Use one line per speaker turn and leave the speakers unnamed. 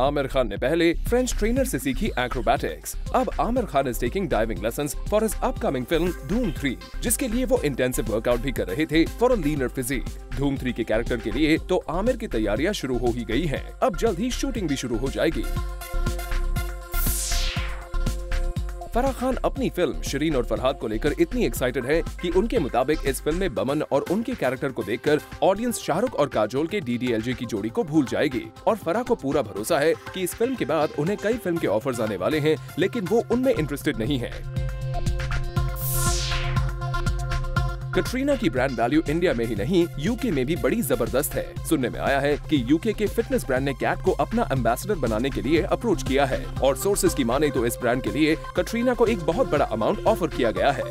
आमिर खान ने पहले French trainer से सीखी एक्रोबैटिक्स अब Aamir Khan is taking diving lesson for his upcoming film Dhoom three जिसके लिए वो इंटेंसिव वर्कआउट भी कर रहे थे for a leaner physique Dhoom three के कैरेक्टर के लिए तो आमिर की तैयारियाँ शुरू हो ही गई हैं अब जल्द ही शूटिंग भी शुरू हो जाएगी फराह खान अपनी फ़िल्म शरीन और फरहाद को लेकर इतनी एक्साइटेड है कि उनके मुताबिक इस फ़िल्म में बमन और उनके कैरेक्टर को देखकर ऑडियंस शाहरुख और काजोल के डीडीएलजे की जोड़ी को भूल जाएगी। और फराह को पूरा भरोसा है कि इस फ़िल्म के बाद उन्हें कई फ़िल्म के ऑफर्स आने वाले हैं, लेकिन वो उनमें इंटरेस्टेड नहीं है। कटरीना की ब्रांड वैल्यू इंडिया में ही नहीं यूके में भी बड़ी ज़बरदस्त है। सुनने में आया है कि यूके के फिटनेस ब्रांड ने कैट को अपना एम्बेसडर बनाने के लिए अप्रोच किया है। और सोर्सेज की माने तो इस ब्रांड के लिए कटरीना को एक बहुत बड़ा अमाउंट ऑफ़र किया गया है।